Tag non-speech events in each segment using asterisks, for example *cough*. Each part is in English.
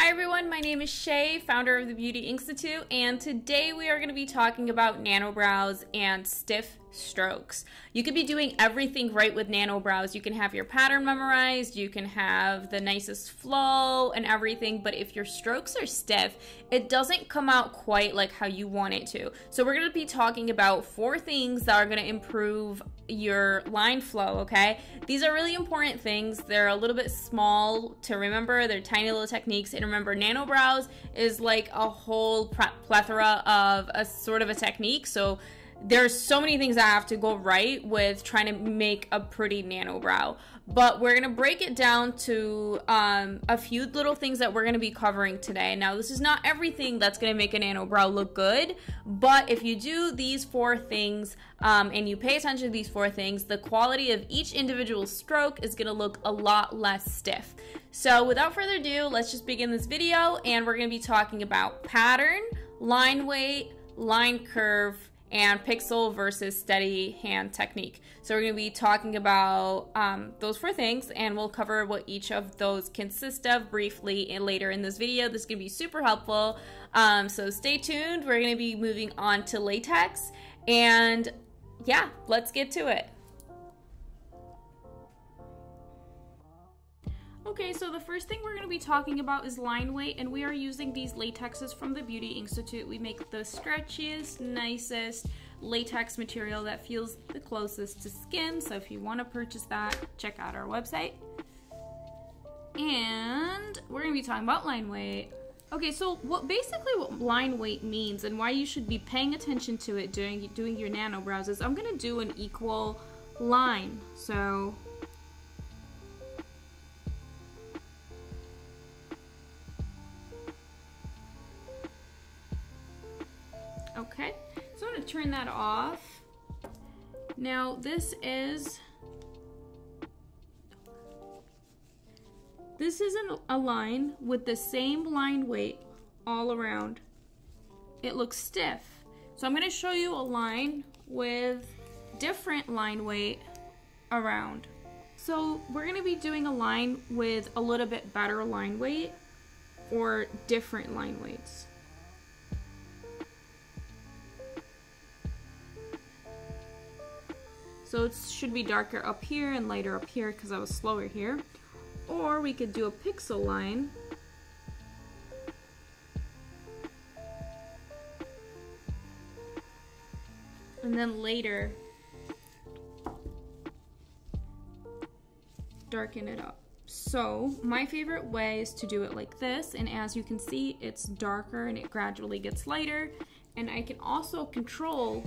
Hi everyone, my name is Shay, founder of the Beauty Inkstitute, and today we are going to be talking about nano brows and stiff strokes. You could be doing everything right with nano brows. You can have your pattern memorized, you can have the nicest flow and everything, but if your strokes are stiff, it doesn't come out quite like how you want it to. So we're going to be talking about four things that are going to improve your line flow, okay? These are really important things. They're a little bit small to remember. They're tiny little techniques. And remember, nano brows is like a whole plethora of a sort of a technique. So there's so many things that have to go right with trying to make a pretty nano brow. But we're gonna break it down to um, a few little things that we're gonna be covering today. Now this is not everything that's gonna make a nano brow look good but if you do these four things um, and you pay attention to these four things the quality of each individual stroke is gonna look a lot less stiff. So without further ado let's just begin this video and we're gonna be talking about pattern line weight line curve and pixel versus steady hand technique. So we're going to be talking about um, those four things and we'll cover what each of those consist of briefly and later in this video. This is going to be super helpful. Um, so stay tuned. We're going to be moving on to latex and yeah, let's get to it. Okay, so the first thing we're going to be talking about is line weight, and we are using these latexes from the Beauty Inkstitute. We make the stretchiest, nicest latex material that feels the closest to skin, so if you want to purchase that, check out our website. And we're going to be talking about line weight. Okay, so what basically what line weight means and why you should be paying attention to it during doing your nano brows is I'm going to do an equal line. So Okay, so I'm to turn that off. Now this is, this is an, a line with the same line weight all around. It looks stiff. So I'm to show you a line with different line weight around. So we're to be doing a line with a little bit better line weight or different line weights. So it should be darker up here and lighter up here because I was slower here. Or we could do a pixel line. And then later, darken it up. So my favorite way is to do it like this. And as you can see, it's darker and it gradually gets lighter. And I can also control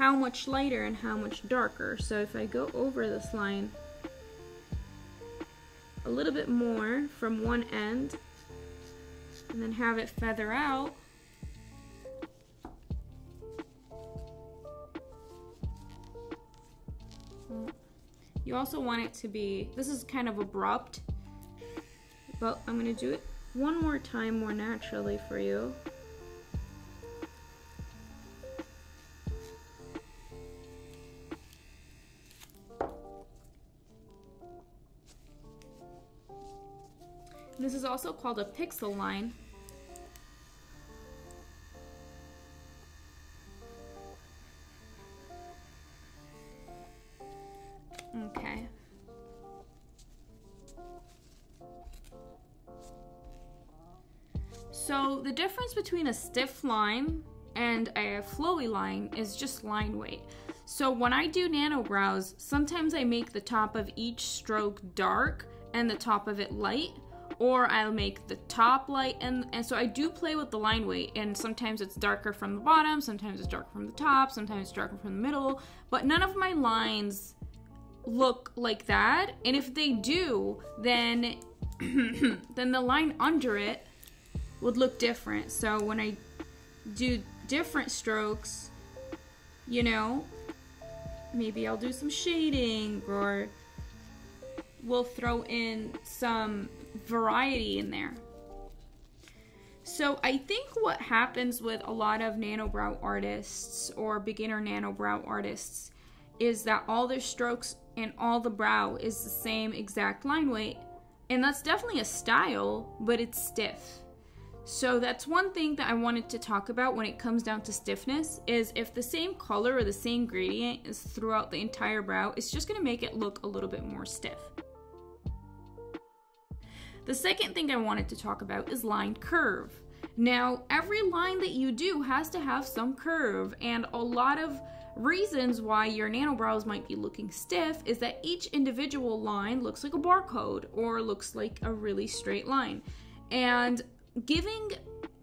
how much lighter and how much darker. So if I go over this line a little bit more from one end and then have it feather out, You also want it to be, this is kind of abrupt, but I'm gonna do it one more time more naturally for you. This is also called a pixel line. Okay. So the difference between a stiff line and a flowy line is just line weight. So when I do nano brows, sometimes I make the top of each stroke dark and the top of it light or I'll make the top light and and so I do play with the line weight and sometimes it's darker from the bottom sometimes it's darker from the top sometimes it's darker from the middle but none of my lines look like that and if they do then *clears throat* then the line under it would look different. So when I do different strokes you know maybe I'll do some shading or we'll throw in some variety in there. So I think what happens with a lot of nanobrow artists or beginner nanobrow artists is that all their strokes and all the brow is the same exact line weight, And that's definitely a style, but it's stiff. So that's one thing that I wanted to talk about when it comes down to stiffness is if the same color or the same gradient is throughout the entire brow, it's just gonna make it look a little bit more stiff. The second thing I wanted to talk about is line curve. Now, every line that you do has to have some curve, and a lot of reasons why your nano brows might be looking stiff is that each individual line looks like a barcode or looks like a really straight line. And giving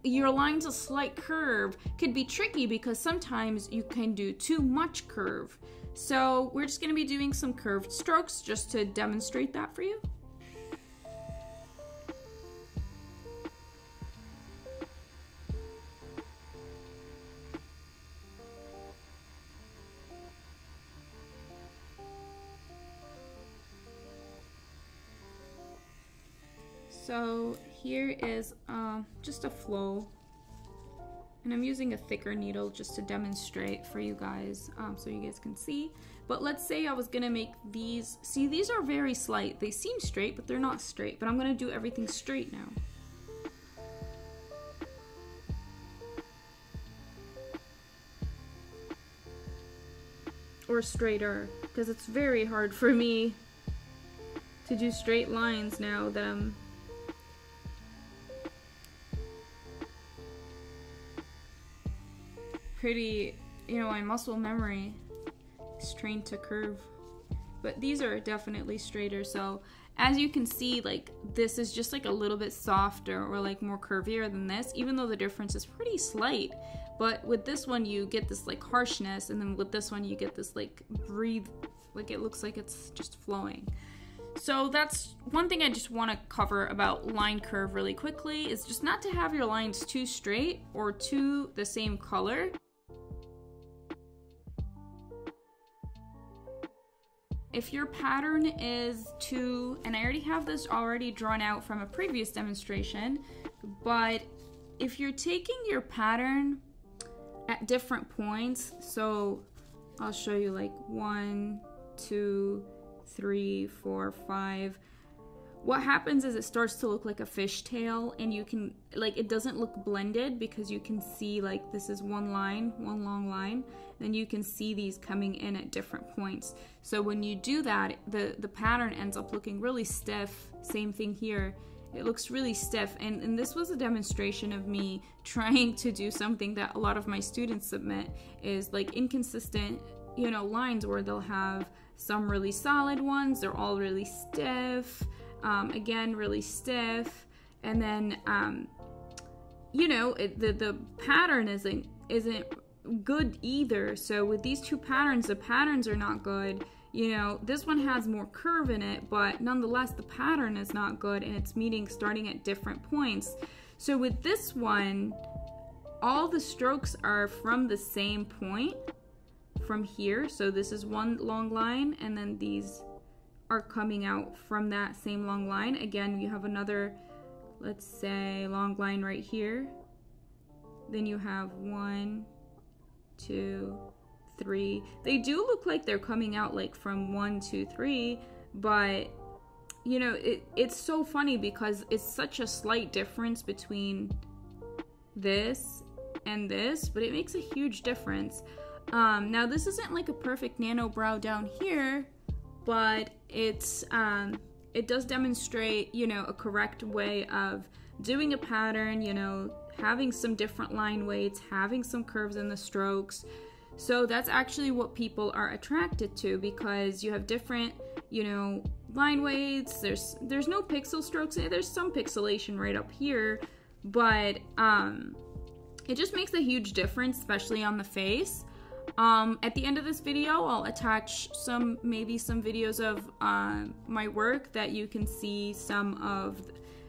your lines a slight curve could be tricky because sometimes you can do too much curve. So we're just going to be doing some curved strokes just to demonstrate that for you. So here is um, just a flow and I'm using a thicker needle just to demonstrate for you guys um, so you guys can see. But let's say I was gonna make these, see these are very slight. They seem straight, but they're not straight. But I'm gonna do everything straight now. Or straighter, because it's very hard for me to do straight lines now that I'm pretty, you know, my muscle memory is trained to curve. But these are definitely straighter, so as you can see, like this is just like a little bit softer or like more curvier than this, even though the difference is pretty slight. But with this one, you get this like harshness, and then with this one, you get this like breathe, like it looks like it's just flowing. So that's one thing I just want to cover about line curve really quickly is just not to have your lines too straight or too the same color. If your pattern is to, and I already have this already drawn out from a previous demonstration, but if you're taking your pattern at different points, so I'll show you like one, two, three, four, five, what happens is it starts to look like a fishtail and you can like it doesn't look blended because you can see like this is one line one long line then you can see these coming in at different points. So when you do that the the pattern ends up looking really stiff. Same thing here. It looks really stiff. And, and this was a demonstration of me *laughs* trying to do something that a lot of my students submit is like inconsistent you know lines where they'll have some really solid ones. They're all really stiff um, again, really stiff. And then, um, you know, it, the the pattern isn't isn't good either. So with these two patterns, the patterns are not good. You know, this one has more curve in it, but nonetheless, the pattern is not good, and it's meeting starting at different points. So with this one, all the strokes are from the same point from here. So this is one long line, and then these are coming out from that same long line. Again, you have another, let's say, long line right here. Then you have one, two, three. They do look like they're coming out like from one, two, three, but you know, it, it's so funny because it's such a slight difference between this and this, but it makes a huge difference. Um, now, this isn't like a perfect nano brow down here, but it's um, it does demonstrate you know a correct way of doing a pattern you know having some different line weights having some curves in the strokes. So that's actually what people are attracted to because you have different you know line weights. There's there's no pixel strokes. There's some pixelation right up here but um it just makes a huge difference especially on the face um, at the end of this video, I'll attach some, maybe some videos of uh, my work that you can see some of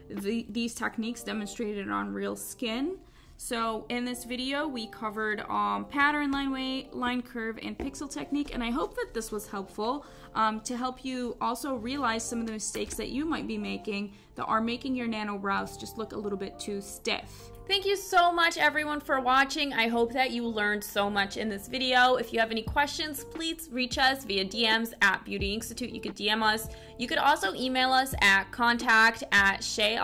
the, these techniques demonstrated on real skin. So in this video, we covered um, pattern, line weight, line curve, and pixel technique, and I hope that this was helpful um, to help you also realize some of the mistakes that you might be making that are making your nano brows just look a little bit too stiff. Thank you so much everyone for watching. I hope that you learned so much in this video. If you have any questions, please reach us via DMs at Beauty Inkstitute. You could DM us. You could also email us at contact at Shay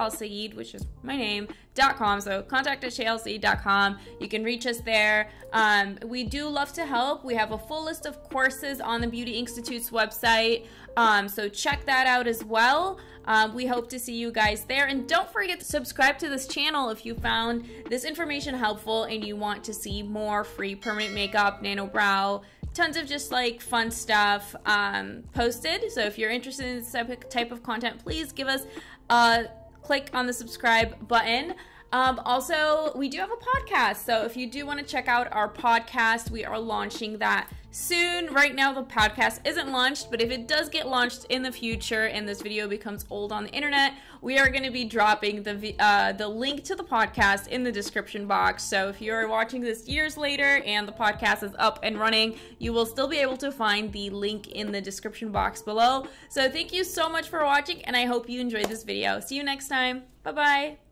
which is my name, dot Com. So contact at shaylc.com. You can reach us there. Um, we do love to help. We have a full list of courses on the Beauty Inkstitute's website. Um, so check that out as well. Um, we hope to see you guys there. And don't forget to subscribe to this channel if you found this information helpful and you want to see more free permanent makeup, nano brow, tons of just like fun stuff um, posted. So if you're interested in this type of content, please give us a click on the subscribe button. Um, also, we do have a podcast. So if you do want to check out our podcast, we are launching that soon. Right now, the podcast isn't launched, but if it does get launched in the future and this video becomes old on the internet, we are going to be dropping the uh, the link to the podcast in the description box. So if you're watching this years later and the podcast is up and running, you will still be able to find the link in the description box below. So thank you so much for watching, and I hope you enjoyed this video. See you next time. Bye bye.